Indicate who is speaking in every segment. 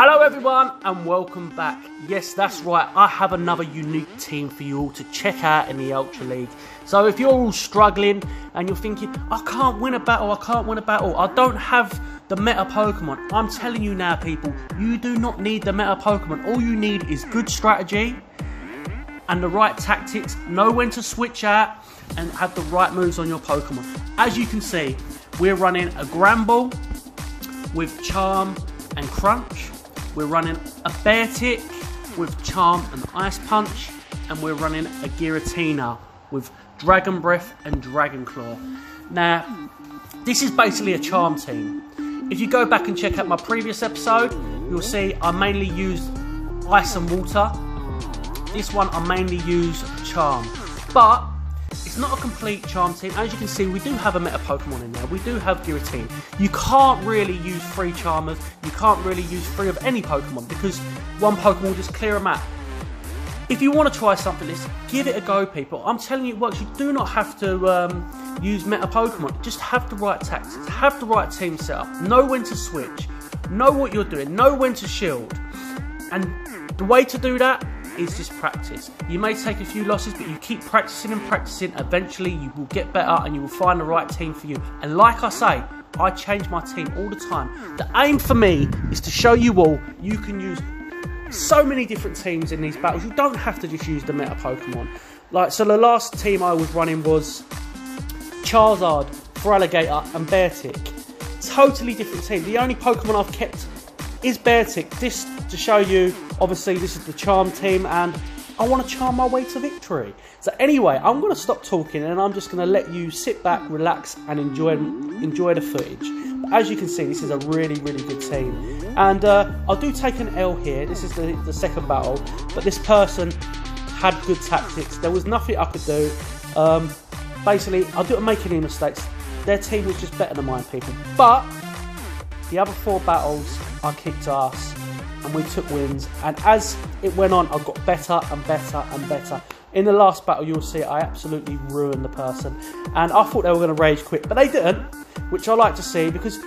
Speaker 1: Hello, everyone, and welcome back. Yes, that's right, I have another unique team for you all to check out in the Ultra League. So, if you're all struggling and you're thinking, I can't win a battle, I can't win a battle, I don't have the meta Pokemon, I'm telling you now, people, you do not need the meta Pokemon. All you need is good strategy and the right tactics, know when to switch out, and have the right moves on your Pokemon. As you can see, we're running a Granbull with Charm and Crunch. We're running a Beartic with Charm and Ice Punch. And we're running a Giratina with Dragon Breath and Dragon Claw. Now, this is basically a Charm team. If you go back and check out my previous episode, you'll see I mainly used Ice and Water. This one I mainly use Charm. But it's not a complete charm team. As you can see, we do have a meta Pokemon in there. We do have Giratina. You can't really use three Charmers. You can't really use three of any Pokemon because one Pokemon will just clear a map. If you want to try something like this, give it a go, people. I'm telling you it works. You do not have to um, use meta Pokemon. Just have the right tactics. Have the right team set up. Know when to switch. Know what you're doing. Know when to shield. And the way to do that is just practice. You may take a few losses, but you keep practicing and practicing. Eventually, you will get better and you will find the right team for you. And like I say, I change my team all the time. The aim for me is to show you all you can use so many different teams in these battles. You don't have to just use the meta Pokemon. Like, so the last team I was running was Charizard, Feraligatr, and Beartic. Totally different team. The only Pokemon I've kept is Beartic. This to show you, obviously, this is the Charm team, and I want to charm my way to victory. So anyway, I'm going to stop talking, and I'm just going to let you sit back, relax, and enjoy enjoy the footage. But as you can see, this is a really, really good team. And uh, I do take an L here. This is the, the second battle, but this person had good tactics. There was nothing I could do. Um, basically, I didn't make any mistakes. Their team was just better than mine, people. But the other four battles, I kicked ass and we took wins. And as it went on, I got better and better and better. In the last battle, you'll see I absolutely ruined the person. And I thought they were going to rage quit, but they didn't, which I like to see because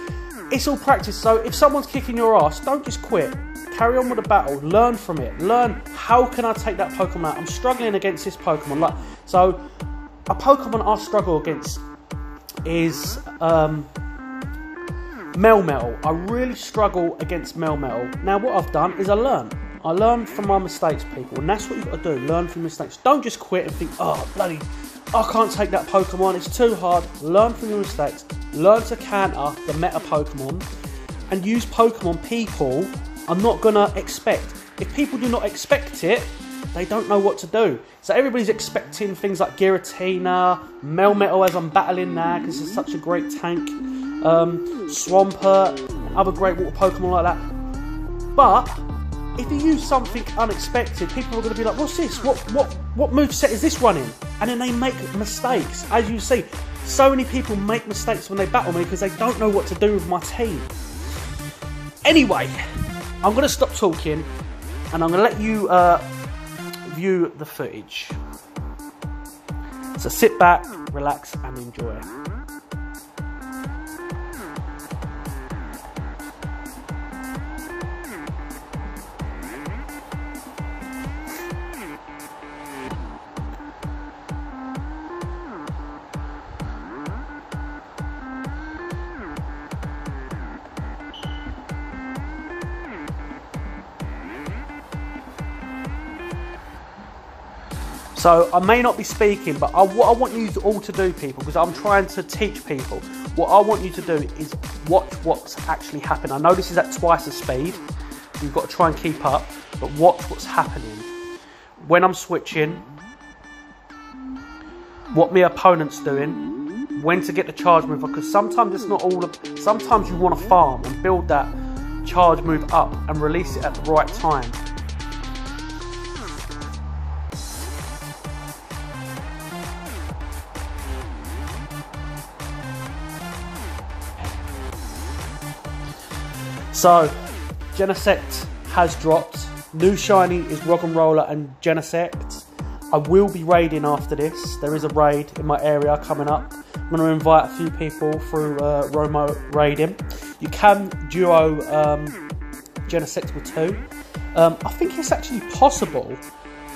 Speaker 1: it's all practice. So if someone's kicking your ass, don't just quit. Carry on with the battle. Learn from it. Learn how can I take that Pokemon out. I'm struggling against this Pokemon. Like so, a Pokemon I struggle against is um, Melmetal. I really struggle against Melmetal. Now, what I've done is I learned. I learned from my mistakes, people, and that's what you've got to do. Learn from mistakes. Don't just quit and think, oh, bloody, I can't take that Pokemon. It's too hard. Learn from your mistakes. Learn to counter the meta Pokemon and use Pokemon people are not going to expect. If people do not expect it, they don't know what to do. So everybody's expecting things like Giratina, Melmetal as I'm battling now because it's such a great tank um, Swampert, other great water Pokemon like that. But if you use something unexpected, people are going to be like, "What's this? What what what move set is this running?" And then they make mistakes. As you see, so many people make mistakes when they battle me because they don't know what to do with my team. Anyway, I'm going to stop talking, and I'm going to let you uh, view the footage. So sit back, relax, and enjoy. So I may not be speaking, but I, what I want you all to do, people, because I'm trying to teach people, what I want you to do is watch what's actually happening. I know this is at twice the speed. You've got to try and keep up, but watch what's happening. When I'm switching, what my opponent's doing, when to get the charge move, because sometimes it's not all of, sometimes you want to farm and build that charge move up and release it at the right time. So, Genesect has dropped. New shiny is Roggenrola and Genesect. I will be raiding after this. There is a raid in my area coming up. I'm going to invite a few people through uh, Romo raiding. You can duo um, Genesect with two. Um, I think it's actually possible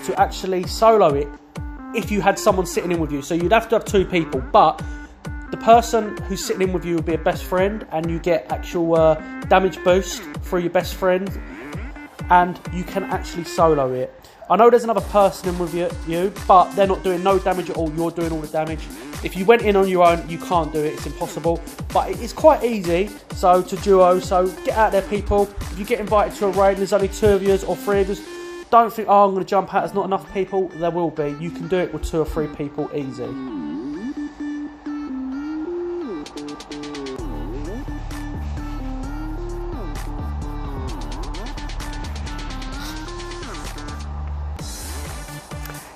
Speaker 1: to actually solo it if you had someone sitting in with you. So you'd have to have two people, but the person who's sitting in with you will be a best friend, and you get actual uh, damage boost through your best friend, and you can actually solo it. I know there's another person in with you, but they're not doing no damage at all. You're doing all the damage. If you went in on your own, you can't do it. It's impossible. But it's quite easy. So to duo. So get out there, people. If you get invited to a raid and there's only two of you or three of you, don't think, oh, I'm going to jump out. There's not enough people. There will be. You can do it with two or three people easy.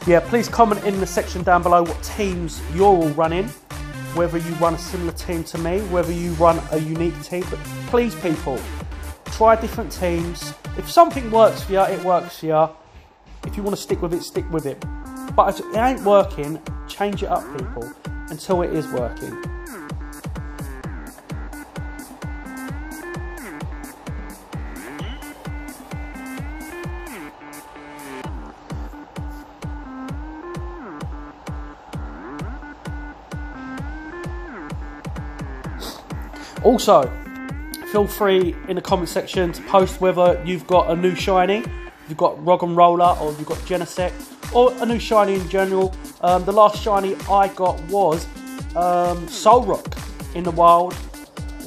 Speaker 1: Yeah, please comment in the section down below what teams you're all running, whether you run a similar team to me, whether you run a unique team. But please, people, try different teams. If something works for you, it works for you. If you want to stick with it, stick with it. But if it ain't working, change it up, people, until it is working. Also, feel free in the comment section to post whether you've got a new shiny, you've got Roggenrola, or you've got Genesect, or a new shiny in general. Um, the last shiny I got was um, Solrock in the wild,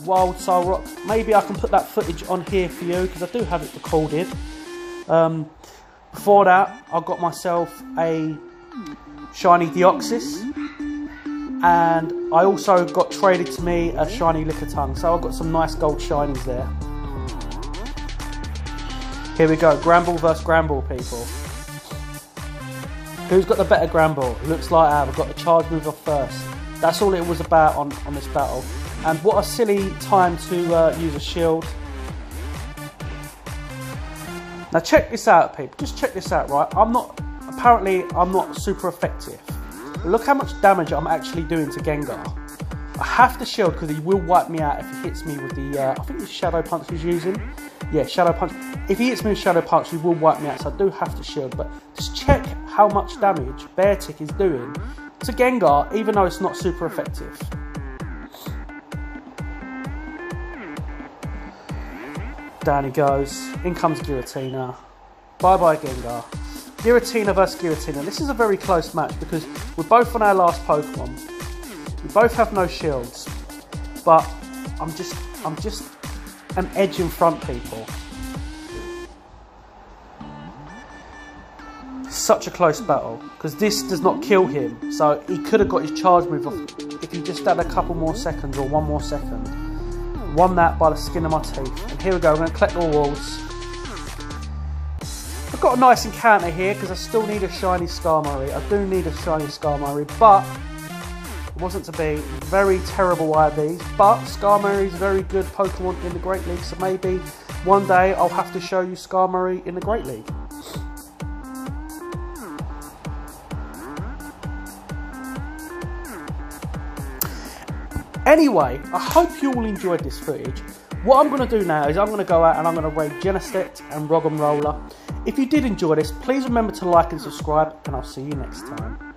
Speaker 1: wild Solrock. Maybe I can put that footage on here for you because I do have it recorded. Um, before that, I got myself a shiny Deoxys and I also got traded to me a shiny Lickitung, so I've got some nice gold shinies there. Here we go, Granbull versus Granbull, people. Who's got the better Granbull? Looks like. I've got the charge move off first. That's all it was about on, on this battle. And what a silly time to uh, use a shield. Now check this out, people. Just check this out, right? I'm not, apparently, I'm not super effective. Look how much damage I'm actually doing to Gengar. I have to shield because he will wipe me out if he hits me with the, uh, I think it's Shadow Punch he's using. Yeah, Shadow Punch. If he hits me with Shadow Punch, he will wipe me out, so I do have to shield. But just check how much damage Beartic is doing to Gengar, even though it's not super effective. Down he goes. In comes Giratina. Bye bye Gengar. Giratina versus Giratina. This is a very close match because we're both on our last Pokemon. We both have no shields, but I'm just I'm just an edge in front, people. Such a close battle because this does not kill him, so he could have got his charge move off if he just had a couple more seconds or one more second. Won that by the skin of my teeth. And here we go. We're going to collect all walls got a nice encounter here because I still need a shiny Skarmory. I do need a shiny Skarmory, but it wasn't to be. Very terrible IVs, but Skarmory is a very good Pokemon in the Great League, so maybe one day I'll have to show you Skarmory in the Great League. Anyway, I hope you all enjoyed this footage. What I'm going to do now is I'm going to go out and I'm going to raid Genesect and Roggenrola. If you did enjoy this, please remember to like and subscribe, and I'll see you next time.